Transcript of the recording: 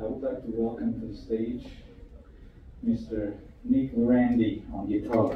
I would like to welcome to the stage Mr. Nick Randy on guitar.